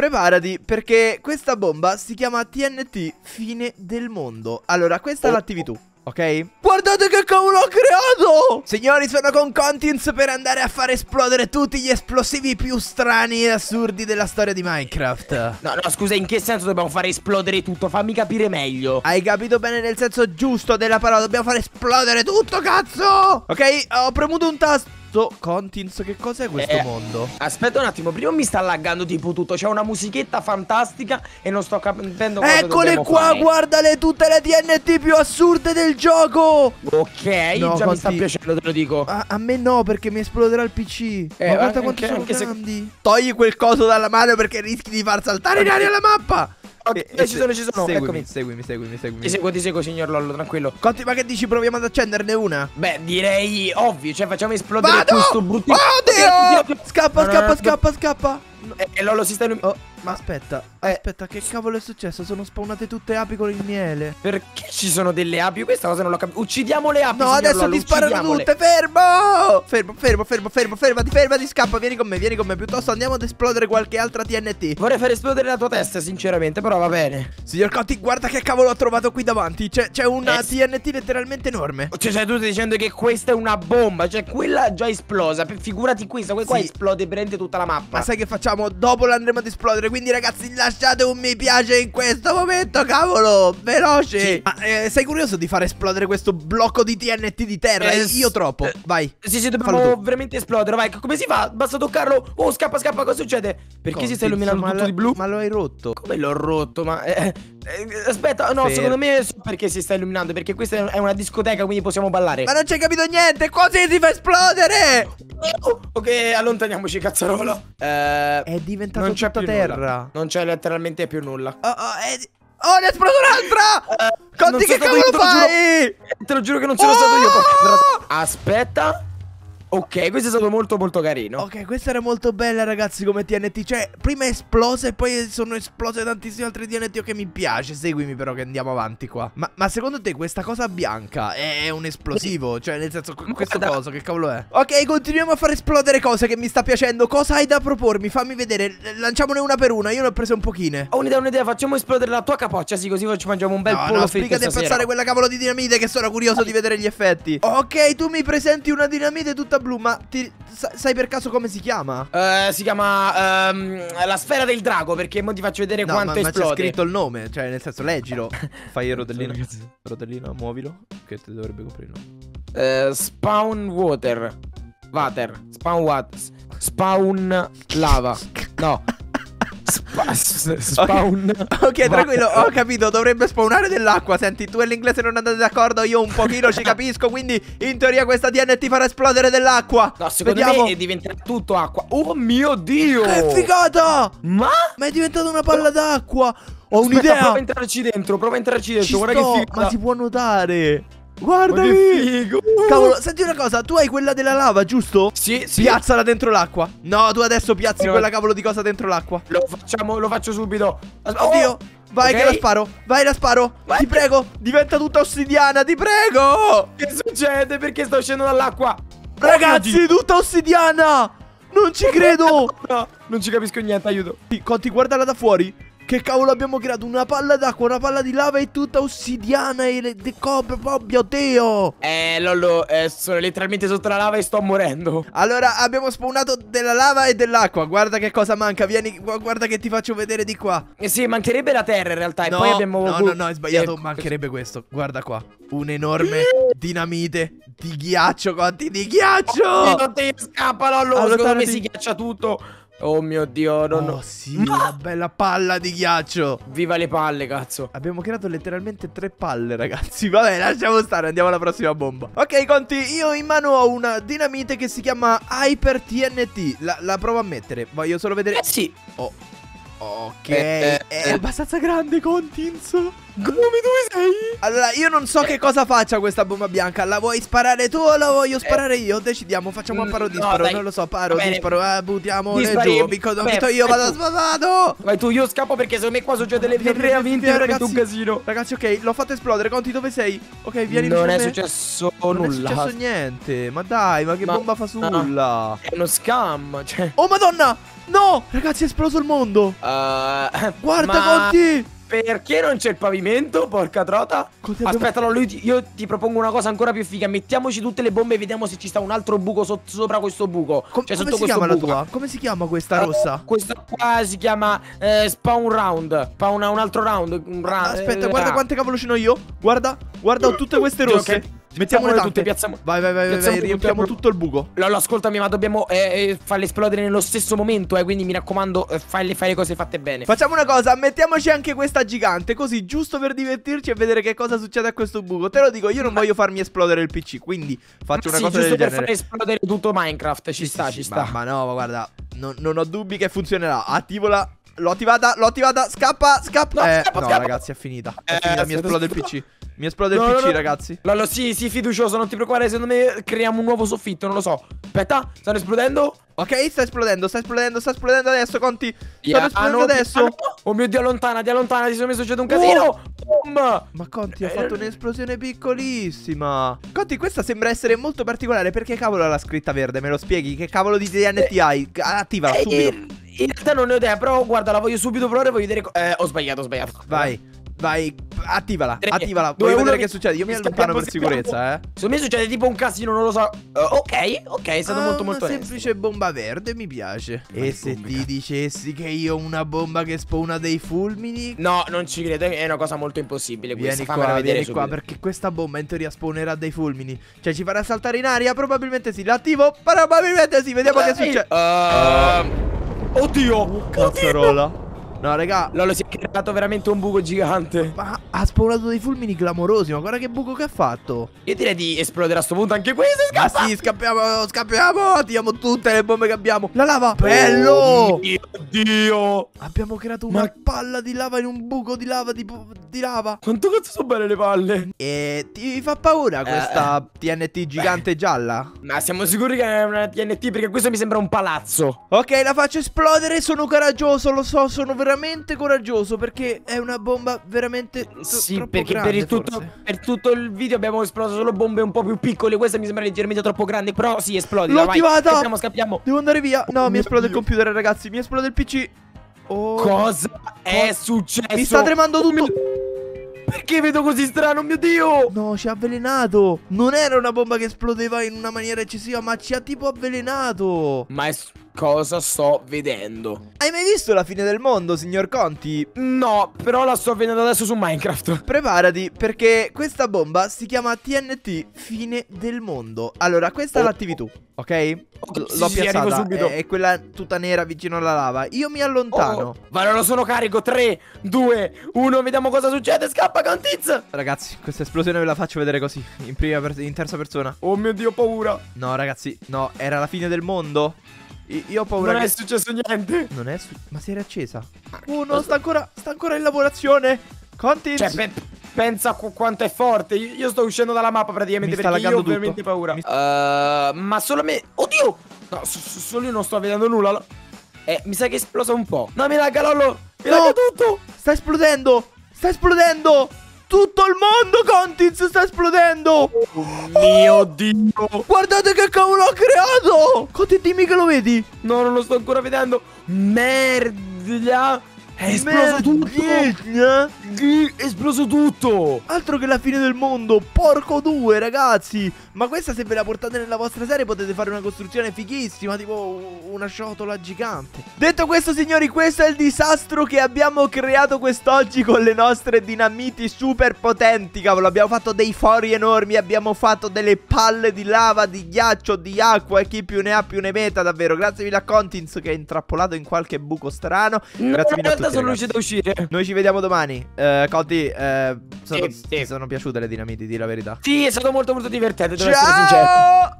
preparati perché questa bomba si chiama TNT Fine del Mondo. Allora, questa Oh. l'attivi tu. Ok? Guardate che cavolo ho creato! Signori, sono con Contins per andare a far esplodere tutti gli esplosivi più strani e assurdi della storia di Minecraft. No, no, scusa, in che senso dobbiamo fare esplodere tutto? Fammi capire meglio. Hai capito bene nel senso giusto della parola, dobbiamo far esplodere tutto, cazzo! Ok, ho premuto un tasto. Contins, che cos'è questo Eh, mondo? Aspetta un attimo, prima mi sta laggando tipo tutto. C'è una musichetta fantastica e non sto capendo cosa Eccole qua, fare. guardale tutte le TNT più assurde del gioco! Ok, No, già mi sta piacendo, te lo dico. A, a me no, perché mi esploderà il PC. Eh, Ma guarda anche- quanto sono anche se- grandi. Togli quel coso dalla mano perché rischi di far saltare in aria la mappa. Ok, E- eh, e ci sono, ci sono, Seguimi, eccomi. seguimi, seguimi, seguimi. Ti seguo, ti seguo, signor Lollo, tranquillo. Conti, ma che dici? Proviamo ad accenderne una? Beh, direi ovvio, cioè facciamo esplodere Vado! questo bruttino. Oddio! Scappa, scappa, scappa, scappa. E eh, Lollo si sta illuminando. Ma aspetta, Eh. aspetta, che cavolo è successo? Sono spawnate tutte api con il miele. Perché ci sono delle api? Questa cosa non l'ho capito. Uccidiamo le api. No, adesso Lollo, ti sparano tutte, fermo! Fermo, fermo, fermo, fermo, fermati, fermati, scappa, vieni con me, vieni con me. Piuttosto andiamo ad esplodere qualche altra TNT. Vorrei far esplodere la tua testa, sinceramente, però va bene. Signor Conti, guarda che cavolo ho trovato qui davanti. C'è, c'è una Eh. TNT letteralmente enorme. Cioè, cioè, tu stai dicendo che questa è una bomba. Cioè, quella già esplosa. Figurati questa, qua Sì. esplode e prende tutta la mappa. Ma sai che facciamo? Dopo l'andremo ad esplodere. Quindi, ragazzi, lasciate un mi piace in questo momento, cavolo! Veloce! Sì. Ma eh, sei curioso di far esplodere questo blocco di TNT di terra? Eh, Io troppo. eh, Vai. Sì, sì, dobbiamo veramente esplodere. Vai, come si fa? Basta toccarlo. Oh, scappa, scappa. Cosa succede? Perché Conti, si sta illuminando tutto di blu? Ma lo hai rotto. Come l'ho rotto? Ma. eh, aspetta, no, Fermo. secondo me so perché si sta illuminando. Perché questa è una discoteca, quindi possiamo ballare. Ma non c'hai capito niente! Così si fa esplodere! Oh, ok, allontaniamoci, cazzarola. Eh, È diventato non c'è più terra. nulla. Non c'è letteralmente più nulla. Oh, oh, è... oh, ne è esploso un'altra! Eh, Conti, che cavolo io, te lo giuro. fai? Te lo giuro che non sono stato io. Oh! Aspetta. Ok, questo è stato molto molto carino. Ok, questa era molto bella, ragazzi, come TNT. Cioè, prima è esplosa e poi sono esplose tantissime altre TNT che mi piace. Seguimi, però, che andiamo avanti qua. Ma, ma secondo te questa cosa bianca è un esplosivo? Cioè, nel senso, questo guarda- coso, che cavolo è? Ok, continuiamo a far esplodere cose che mi sta piacendo. Cosa hai da propormi? Fammi vedere. Lanciamone una per una. Io ne ho prese un pochine. Ho un'idea, un'idea, facciamo esplodere la tua capoccia, sì, così ci mangiamo un bel No, pollo no, fritto sbrigati a stasera. passare quella cavolo di dinamite che sono curioso di vedere gli effetti. Ok, tu mi presenti una dinamite tutta blu, ma ti- sa- sai per caso come si chiama? Eh, si chiama ehm, la sfera del drago, perché mo ti faccio vedere No, quanto ma, ma c'è esplode. scritto il nome, cioè nel senso leggilo. Fai il rotellino. Ragazzi. Rotellino, muovilo. Che ti dovrebbe coprire. Eh, spawn water. Water. Spawn water. Spawn lava. No. Spa- spawn. Ok, tranquillo, ho capito, dovrebbe spawnare dell'acqua. Senti, tu e l'inglese non andate d'accordo, io un pochino ci capisco, quindi in teoria questa TNT farà esplodere dell'acqua. No, secondo Vediamo. me diventerà tutto acqua. Oh mio dio! Che figata! Ma? Ma è diventata una palla d'acqua. Ho un'idea. Prova a entrarci dentro, prova a entrarci dentro. Ci Guarda sto, che figo. ma si può nuotare. Che figo. Cavolo, senti una cosa, tu hai quella della lava, giusto? Sì, sì. Piazzala dentro l'acqua. No, tu adesso piazzi No. quella cavolo di cosa dentro l'acqua. Lo facciamo, lo faccio subito. As- Oddio. Oh! Vai Ok. che la sparo. Vai la sparo. Vai. Ti prego, diventa tutta ossidiana, ti prego. Che succede? Perché sto uscendo dall'acqua? Ragazzi, tutta ossidiana. Non ci credo. No, non ci capisco niente, aiuto. Conti, guardala da fuori. Che cavolo abbiamo creato? Una palla d'acqua, una palla di lava e tutta ossidiana e decopre. Oh mio Dio. Eh, Lollo, eh, sono letteralmente sotto la lava e sto morendo. Allora, abbiamo spawnato della lava e dell'acqua. Guarda che cosa manca. Vieni, gu- guarda che ti faccio vedere di qua. Eh sì, mancherebbe la terra in realtà. no, e poi abbiamo. no, no, no, è sbagliato. Eh, Mancherebbe questo. Guarda qua. Un enorme dinamite di ghiaccio, Conti, di ghiaccio. Oh, Dio, scappa, Lollo. Secondo me si ghiaccia tutto. Oh mio Dio, no, Oh no. sì, una bella palla di ghiaccio. Viva le palle, cazzo. Abbiamo creato letteralmente tre palle, ragazzi. Vabbè, lasciamo stare, andiamo alla prossima bomba. Ok, Conti, io in mano ho una dinamite che si chiama Hyper TNT. La, la provo a mettere. Voglio solo vedere. Eh sì. Oh. Ok, Eh, eh, è eh. abbastanza grande, Contins. Come dove sei? Allora, io non so che cosa faccia questa bomba bianca. La vuoi sparare tu o la voglio sparare io? Decidiamo, facciamo a paro Eh. Mm, no, disparo. dai. non lo so, paro, disparo. Eh, buttiamo Dispari. giù. Vinco, Vabbè, vinco io, vado tu. sbavato. Vai tu, io scappo perché secondo me qua succede Via, via, le via, 20 via, veramente un ragazzi. casino. Ragazzi, ok, l'ho fatto esplodere. Conti, dove sei? Ok, vieni non a è successo Non è nulla. successo niente. Ma dai, ma che Ma- bomba fasulla. È uno scam. Cioè. Oh, madonna! No, ragazzi, è esploso il mondo. Uh, Guarda, ma Conti. Perché non c'è il pavimento? Porca trota. Abbiamo- Aspetta, no, lui io ti propongo una cosa ancora più figa. Mettiamoci tutte le bombe e vediamo se ci sta un altro buco sot- sopra questo buco. Com- cioè, come sotto si questo chiama la buco. tua? Come si chiama questa Eh, rossa? Questa qua si chiama eh, Spawn Round. Spawn un altro round. Un ra- Aspetta, eh, guarda quante cavolo ce n'ho io. Guarda, guarda, ho tutte queste rosse. ok. Mettiamole tante. tutte, piazziamo- Vai, vai, vai, vai, vai, piazziamo riempiamo tutto il buco. Lolo, ascoltami, ma dobbiamo eh, eh, farle esplodere nello stesso momento, eh. Quindi mi raccomando, eh, fai, fai le cose fatte bene. Facciamo una cosa, mettiamoci anche questa gigante, così giusto per divertirci e vedere che cosa succede a questo buco. Te lo dico, io non Ma- voglio farmi esplodere il PC, quindi faccio una sì, cosa giusto del per genere. fare esplodere tutto Minecraft. Ci sta, Sì, ci sì, sta. Ma, ma no, ma guarda, non, non ho dubbi che funzionerà. Attivola. L'ho attivata, l'ho attivata, scappa, scappa. No, eh, scappa, no, scappa. ragazzi, è finita. È Eh, finita, mi esplode il. PC. Mi esplode No, il no, PC, no. ragazzi. Lolo, sì, sì, fiducioso, non ti preoccupare, secondo me creiamo un nuovo soffitto, non lo so. Aspetta, stanno esplodendo? Ok, sta esplodendo, sta esplodendo, sta esplodendo adesso, Conti. Stanno Piano, esplodendo adesso. piano. Oh mio Dio, allontanati, allontanati, secondo me succede un casino. Boom! Ma Conti ha Eh, fatto un'esplosione piccolissima. Conti, questa sembra essere molto particolare. Perché cavolo ha la scritta verde? Me lo spieghi? Che cavolo di TNT hai? Attiva Eh, subito. In realtà non ne ho idea, però guarda, la voglio subito provare, voglio vedere... Eh, ho sbagliato, ho sbagliato. Vai, vai, attivala, attivala. Voglio vedere che succede. Io mi allontano per sicurezza, eh. Secondo me succede tipo un casino, non lo so. Eh, ok, ok, è stato Ah, molto molto una semplice bomba verde mi piace. Ma E che se bombe, ti dicessi che io ho una bomba che spawna dei fulmini? No, non ci credo, è una cosa molto impossibile questa. Vieni qua, vedere vieni qua, subito. perché questa bomba in teoria spawnerà dei fulmini. Cioè ci farà saltare in aria? Probabilmente sì. L'attivo? Probabilmente sì. Vediamo che Ehi, succede. ehm, Oddio! Cazzarola. No, raga. Lolo si è creato veramente un buco gigante. Ma ha spawnato dei fulmini clamorosi. Ma guarda che buco che ha fatto. Io direi di esplodere a sto punto anche questo. Ma Scappa! sì, scappiamo, scappiamo. Attiviamo tutte le bombe che abbiamo. La lava. Bello. Oh mio Dio! Abbiamo creato una Ma- palla di lava in un buco di lava di, di lava. Quanto cazzo sono belle le palle? E ti fa paura questa TNT gigante gialla? Ma siamo sicuri che è una TNT? Perché questo mi sembra un palazzo. Ok, la faccio esplodere. Sono coraggioso, lo so, sono veramente coraggioso perché è una bomba veramente Sì, perché per, grande, il tutto, per tutto il video abbiamo esploso solo bombe un po' più piccole. Questa mi sembra leggermente troppo grande. Però sì, esplodi. L'ho attivata! Scappiamo, scappiamo. Devo andare via. No, Oh mi esplode il Dio. computer, ragazzi. Mi esplode il PC. Oh. Cosa è successo? Mi sta tremando Oh tutto. Perché vedo così strano, mio Dio? No, ci ha avvelenato. Non era una bomba che esplodeva in una maniera eccessiva, ma ci ha tipo avvelenato. Ma è s- cosa sto vedendo? Hai mai visto la fine del mondo, signor Conti? No, però la sto vedendo adesso su Minecraft. Preparati perché questa bomba si chiama TNT fine del mondo. Allora, questa Oh. l'attivi tu, ok? Sì, L'ho sì, piazzata, subito. È, è quella tutta nera vicino alla lava. Io mi allontano. Oh, ma lo sono carico. 3, 2, 1. Vediamo cosa succede. Scappa, Contiz. Ragazzi, questa esplosione ve la faccio vedere così, in, prima in terza persona. Oh mio Dio, ho paura. No, ragazzi, no, era la fine del mondo. Io ho paura Non che... è successo niente. Non è su... Ma si era accesa. Oh no, sta ancora, sta ancora in lavorazione. Conti. Cioè, pe- pensa qu- quanto è forte. Io, io sto uscendo dalla mappa praticamente Mi sta perché io ho veramente paura. Uh, ma solo me. Oddio! No, solo io non sto vedendo nulla. Eh, mi sa che è esplosa un po'. No, mi lagga Lollo. Mi No! lagga tutto. Sta esplodendo! Sta esplodendo! Tutto il mondo, Contiz, sta esplodendo! Mio Dio. Guardate che cavolo ha creato! Conti, dimmi che lo vedi! No, non lo sto ancora vedendo. Merda. È esploso tutto. È esploso tutto. Altro che la fine del mondo, porco due ragazzi! Ma questa se ve la portate nella vostra serie potete fare una costruzione fighissima Tipo una ciotola gigante. Detto questo signori questo è il disastro che abbiamo creato quest'oggi Con le nostre dinamiti super potenti Cavolo. Abbiamo fatto dei fori enormi Abbiamo fatto delle palle di lava, di ghiaccio, di acqua E chi più ne ha più ne meta davvero. Grazie mille a Contins che è intrappolato in qualche buco strano. No, Grazie mille a realtà tutti sono ragazzi. riuscito a uscire. Noi ci vediamo domani. Eh, Conti, eh, sono, Sì, sì. sono piaciute le dinamiti, di la verità. Sì, è stato molto molto divertente, devo essere sincero. Ciao!